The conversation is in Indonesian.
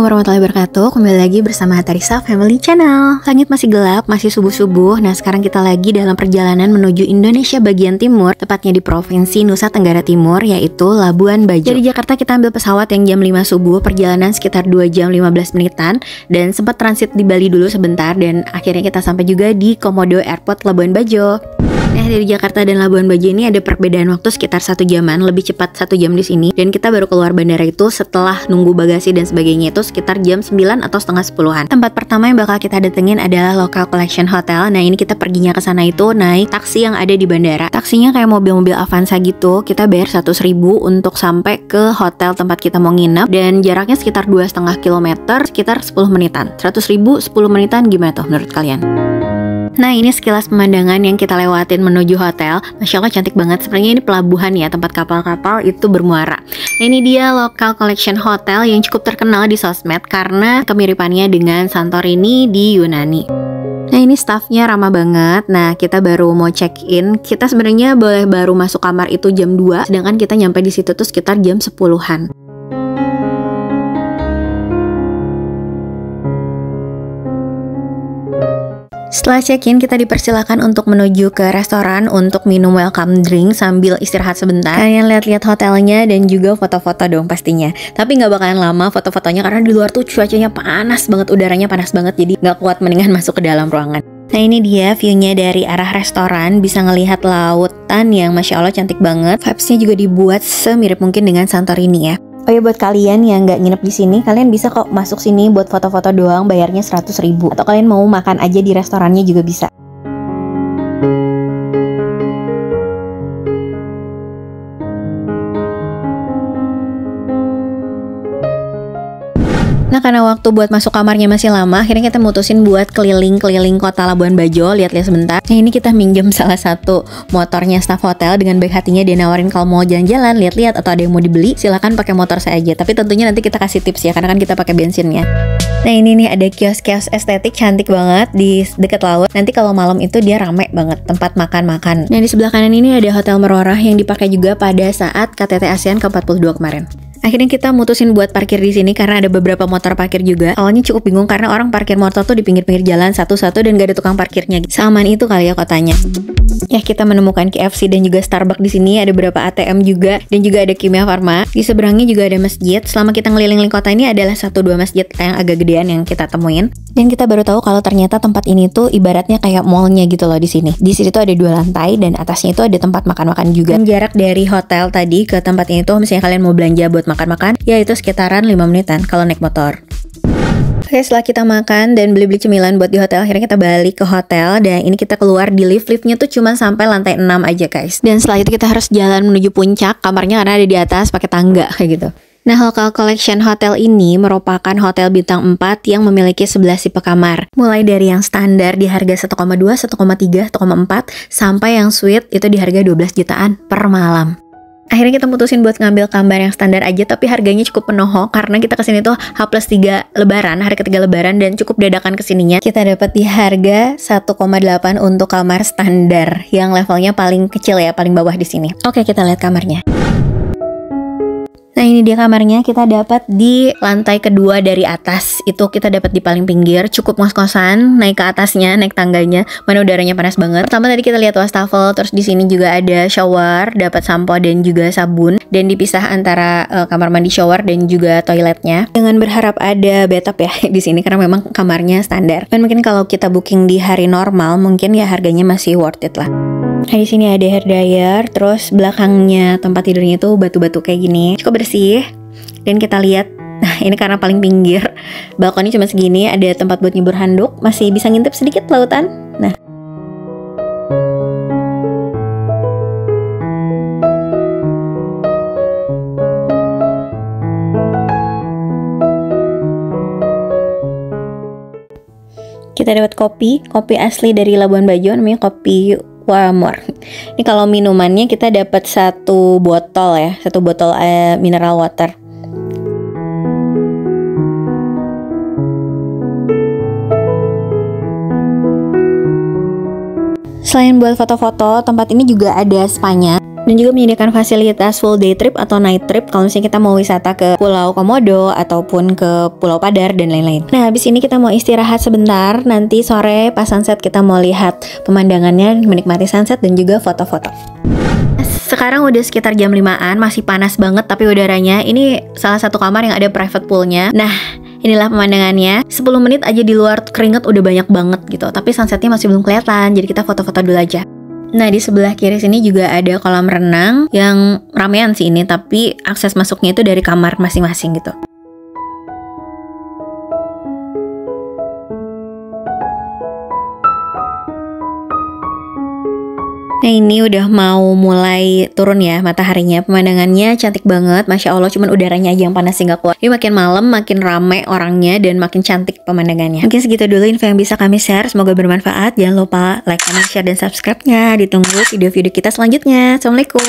warahmatullahi wabarakatuh. Kembali lagi bersama Hatarisa Family Channel. Langit masih gelap, masih subuh-subuh. Nah sekarang kita lagi dalam perjalanan menuju Indonesia bagian timur Tepatnya di Provinsi Nusa Tenggara Timur Yaitu Labuan Bajo. Dari Jakarta kita ambil pesawat yang jam 5 subuh Perjalanan sekitar 2 jam 15 menitan Dan sempat transit di Bali dulu sebentar Dan akhirnya kita sampai juga di Komodo Airport Labuan Bajo. Nah dari Jakarta dan Labuan Bajo ini ada perbedaan waktu sekitar satu jaman, lebih cepat satu jam di sini. Dan kita baru keluar bandara itu setelah nunggu bagasi dan sebagainya itu sekitar jam 9 atau setengah sepuluhan. Tempat pertama yang bakal kita datengin adalah Local Collection Hotel. Nah ini kita perginya ke sana itu naik taksi yang ada di bandara. Taksinya kayak mobil-mobil Avanza gitu. Kita bayar 100 ribu untuk sampai ke hotel tempat kita mau nginep dan jaraknya sekitar dua setengah kilometer, sekitar 10 menitan. 100 ribu 10 menitan gimana tuh menurut kalian? Nah ini sekilas pemandangan yang kita lewatin menuju hotel. Masya Allah cantik banget. Sebenarnya ini pelabuhan ya tempat kapal-kapal itu bermuara. Nah, Ini dia Local Collection Hotel yang cukup terkenal di sosmed Karena kemiripannya dengan Santorini di Yunani. Nah ini staffnya ramah banget. Nah kita baru mau check in Kita sebenarnya boleh baru masuk kamar itu jam 2 Sedangkan kita nyampe di situ tuh sekitar jam 10-an Setelah check-in, kita dipersilakan untuk menuju ke restoran untuk minum welcome drink sambil istirahat sebentar. Kalian lihat-lihat hotelnya dan juga foto-foto dong pastinya. Tapi nggak bakalan lama foto-fotonya karena di luar tuh cuacanya panas banget, udaranya panas banget, jadi nggak kuat mendingan masuk ke dalam ruangan. Nah ini dia viewnya dari arah restoran Bisa ngelihat lautan yang Masya Allah cantik banget Vibesnya juga dibuat semirip mungkin dengan Santorini ya Oh ya buat kalian yang nggak nginep di sini, kalian bisa kok masuk sini buat foto-foto doang, bayarnya 100 ribu. Atau kalian mau makan aja di restorannya juga bisa. Nah karena waktu buat masuk kamarnya masih lama, akhirnya kita mutusin buat keliling-keliling kota Labuan Bajo, lihat-lihat sebentar. Nah ini kita minjem salah satu motornya staff hotel dengan baik hatinya dia nawarin kalau mau jalan-jalan, lihat-lihat atau ada yang mau dibeli, silahkan pakai motor saya aja. Tapi tentunya nanti kita kasih tips ya, karena kan kita pakai bensinnya. Nah ini nih ada kios-kios estetik cantik banget di dekat laut. Nanti kalau malam itu dia rame banget tempat makan-makan. Nah di sebelah kanan ini ada Hotel Merorah yang dipakai juga pada saat KTT ASEAN ke-42 kemarin. Akhirnya kita mutusin buat parkir di sini karena ada beberapa motor parkir juga. Awalnya cukup bingung karena orang parkir motor tuh di pinggir-pinggir jalan satu-satu dan gak ada tukang parkirnya. Saman itu kali ya kotanya. Ya kita menemukan KFC dan juga Starbucks di sini ada beberapa ATM juga dan juga ada Kimia Farma. Di seberangnya juga ada masjid. Selama kita ngeliling kota ini adalah satu dua masjid yang agak gedean yang kita temuin. Dan kita baru tahu kalau ternyata tempat ini tuh ibaratnya kayak mallnya gitu loh di sini. Di sini tuh ada dua lantai dan atasnya itu ada tempat makan-makan juga. Dan jarak dari hotel tadi ke tempat ini tuh misalnya kalian mau belanja buat makan-makan, ya itu sekitaran 5 menitan kalau naik motor. Oke setelah kita makan dan beli-beli cemilan buat di hotel Akhirnya kita balik ke hotel Dan ini kita keluar di lift Liftnya tuh cuma sampai lantai 6 aja guys Dan setelah itu kita harus jalan menuju puncak Kamarnya karena ada di atas pakai tangga kayak gitu Nah, Local Collection Hotel ini merupakan hotel bintang 4 yang memiliki 11 tipe kamar. Mulai dari yang standar di harga 1,2, 1,3, 1,4 sampai yang suite itu di harga 12 jutaan per malam. Akhirnya kita mutusin buat ngambil kamar yang standar aja tapi harganya cukup penoho karena kita ke sini tuh H plus 3 lebaran hari ketiga lebaran dan cukup dadakan ke sininya kita dapat di harga 1,8 untuk kamar standar yang levelnya paling kecil ya paling bawah di sini. Oke kita lihat kamarnya Nah ini dia kamarnya. Kita dapat di lantai kedua dari atas. Itu kita dapat di paling pinggir. Cukup ngos-ngosan naik ke atasnya naik tangganya. Mana udaranya panas banget. Pertama tadi kita lihat wastafel. Terus di sini juga ada shower dapat sampo dan juga sabun. Dan dipisah antara uh, kamar mandi shower dan juga toiletnya. Dengan berharap ada bathtub ya di sini karena memang kamarnya standar. Dan mungkin kalau kita booking di hari normal mungkin ya harganya masih worth it lah. Nah di sini ada hair dryer, terus belakangnya tempat tidurnya itu batu-batu kayak gini, cukup bersih. Dan kita lihat, nah ini karena paling pinggir, balkonnya cuma segini, ada tempat buat nyebur handuk, masih bisa ngintip sedikit lautan. Nah, kita dapat kopi, kopi asli dari Labuan Bajo namanya kopi Warmor. Ini kalau minumannya kita dapat satu botol ya, satu botol uh, mineral water. Selain buat foto-foto, tempat ini juga ada spanya dan juga menyediakan fasilitas full day trip atau night trip kalau misalnya kita mau wisata ke Pulau Komodo ataupun ke Pulau Padar dan lain-lain. Nah, habis ini kita mau istirahat sebentar, nanti sore pas sunset kita mau lihat pemandangannya, menikmati sunset dan juga foto-foto. Sekarang udah sekitar jam 5an, masih panas banget tapi udaranya. Ini salah satu kamar yang ada private poolnya. Nah, inilah pemandangannya 10 menit aja di luar keringet udah banyak banget gitu tapi sunsetnya masih belum kelihatan jadi kita foto-foto dulu aja Nah di sebelah kiri sini juga ada kolam renang yang ramean sih ini tapi akses masuknya itu dari kamar masing-masing gitu. Nah ini udah mau mulai turun ya mataharinya. Pemandangannya cantik banget Masya Allah. Cuman udaranya aja yang panas gak kuat. Ini makin malam makin rame orangnya Dan makin cantik pemandangannya. Mungkin segitu dulu info yang bisa kami share. Semoga bermanfaat. Jangan lupa like, comment, share, dan subscribe-nya. Ditunggu video-video kita selanjutnya. Assalamualaikum